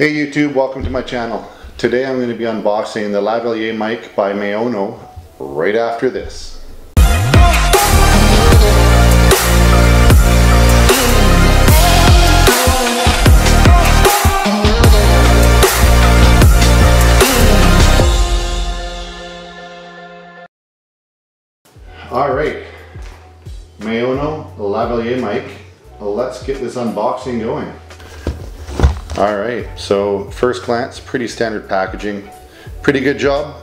Hey YouTube, welcome to my channel. Today I'm going to be unboxing the lavalier mic by Maono right after this. Alright, Maono lavalier mic. Let's get this unboxing going. All right, so first glance, pretty standard packaging. Pretty good job.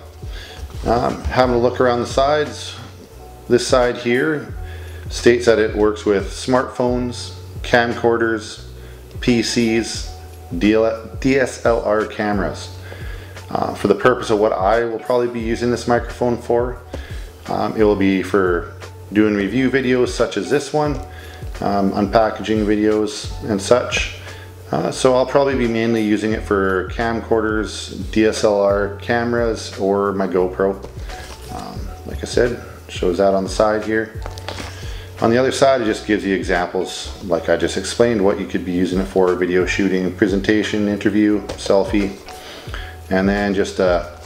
Um, having a look around the sides, this side here states that it works with smartphones, camcorders, PCs, DSLR cameras. Uh, for the purpose of what I will probably be using this microphone for, um, it will be for doing review videos such as this one, um, unpackaging videos and such. Uh, so I'll probably be mainly using it for camcorders, DSLR cameras, or my GoPro. Um, like I said, shows that on the side here. On the other side, it just gives you examples, like I just explained, what you could be using it for, video shooting, presentation, interview, selfie, and then just a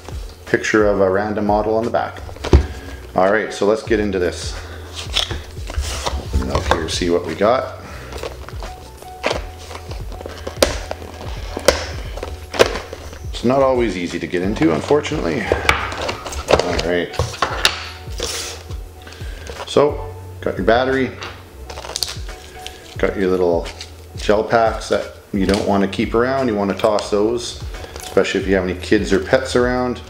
picture of a random model on the back. All right, so let's get into this. Open it up here, see what we got. It's not always easy to get into, unfortunately. All right. So, got your battery, got your little gel packs that you don't want to keep around. You want to toss those, especially if you have any kids or pets around.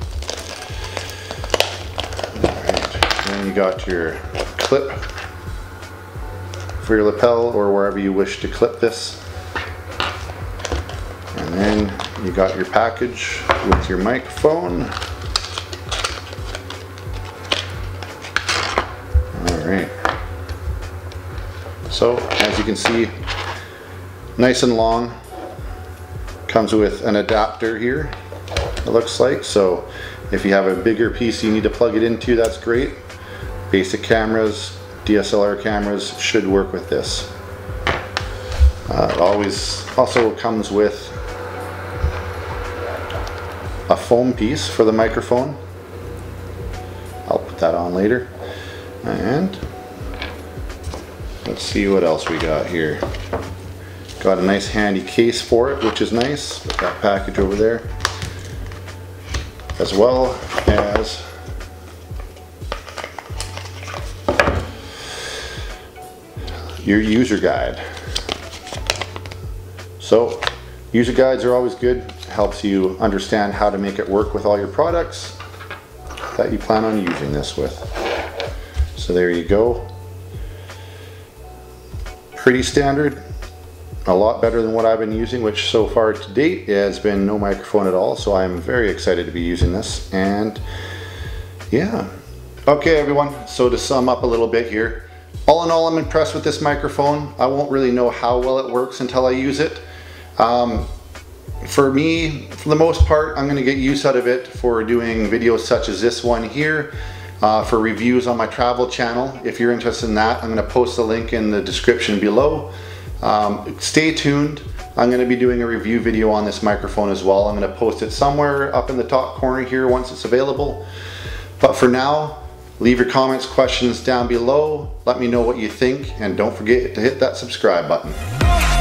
Then you got your clip for your lapel or wherever you wish to clip this. And then you got your package with your microphone. All right. So as you can see, nice and long. Comes with an adapter here, it looks like. So if you have a bigger piece you need to plug it into, that's great. Basic cameras, DSLR cameras should work with this. Uh, it always also comes with a foam piece for the microphone. I'll put that on later. And let's see what else we got here. Got a nice handy case for it, which is nice. Put that package over there. As well as your user guide. So user guides are always good helps you understand how to make it work with all your products that you plan on using this with. So there you go. Pretty standard. A lot better than what I've been using, which so far to date has been no microphone at all. So I'm very excited to be using this. And yeah. Okay, everyone. So to sum up a little bit here, all in all, I'm impressed with this microphone. I won't really know how well it works until I use it. Um, for me, for the most part, I'm gonna get use out of it for doing videos such as this one here, uh, for reviews on my travel channel. If you're interested in that, I'm gonna post the link in the description below. Um, stay tuned. I'm gonna be doing a review video on this microphone as well. I'm gonna post it somewhere up in the top corner here once it's available. But for now, leave your comments, questions down below. Let me know what you think, and don't forget to hit that subscribe button.